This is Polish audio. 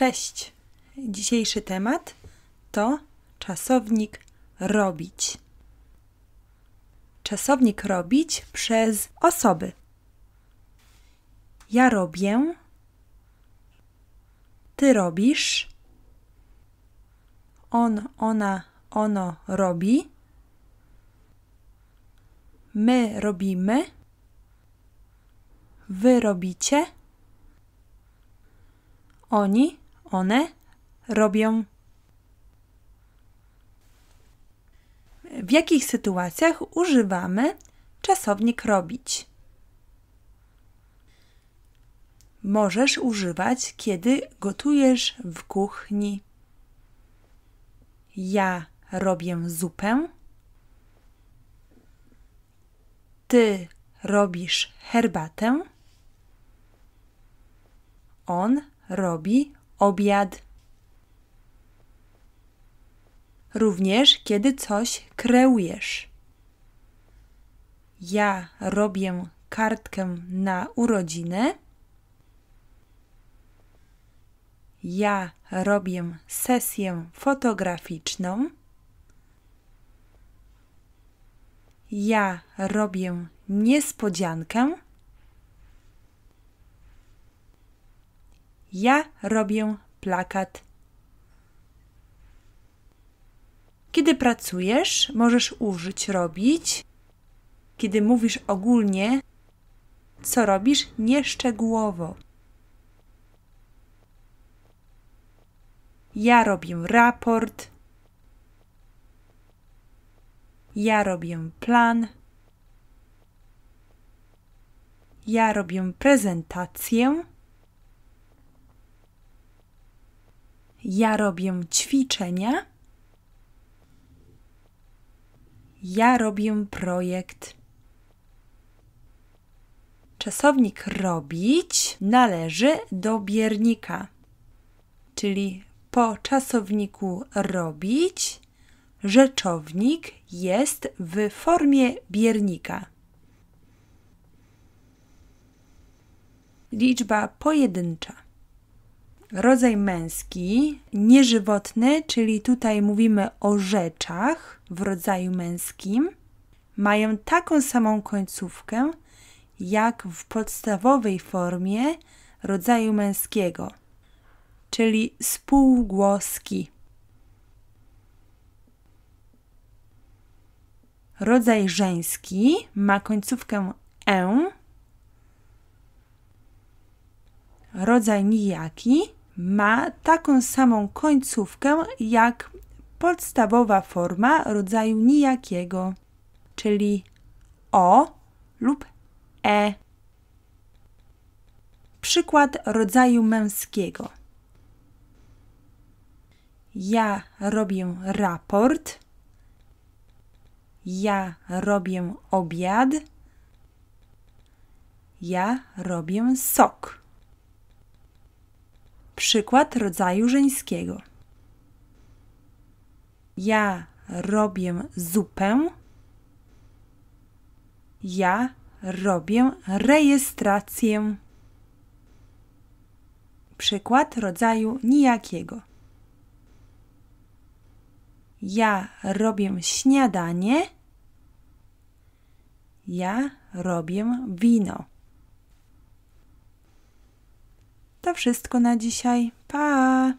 Cześć! Dzisiejszy temat to czasownik robić. Czasownik robić przez osoby. Ja robię, ty robisz, on, ona, ono robi, my robimy, wy robicie, oni, one robią. W jakich sytuacjach używamy czasownik robić? Możesz używać, kiedy gotujesz w kuchni. Ja robię zupę. Ty robisz herbatę. On robi obiad. Również kiedy coś kreujesz. Ja robię kartkę na urodziny. Ja robię sesję fotograficzną. Ja robię niespodziankę. Ja robię plakat. Kiedy pracujesz, możesz użyć robić. Kiedy mówisz ogólnie, co robisz nieszczegółowo. Ja robię raport. Ja robię plan. Ja robię prezentację. Ja robię ćwiczenia. Ja robię projekt. Czasownik robić należy do biernika, czyli po czasowniku robić rzeczownik jest w formie biernika. Liczba pojedyncza. Rodzaj męski, nieżywotny, czyli tutaj mówimy o rzeczach w rodzaju męskim, mają taką samą końcówkę jak w podstawowej formie rodzaju męskiego, czyli spółgłoski. Rodzaj żeński ma końcówkę e, rodzaj nijaki ma taką samą końcówkę jak podstawowa forma rodzaju nijakiego, czyli o lub e. Przykład rodzaju męskiego. Ja robię raport. Ja robię obiad. Ja robię sok. Przykład rodzaju żeńskiego. Ja robię zupę. Ja robię rejestrację. Przykład rodzaju nijakiego. Ja robię śniadanie. Ja robię wino. To wszystko na dzisiaj. Pa!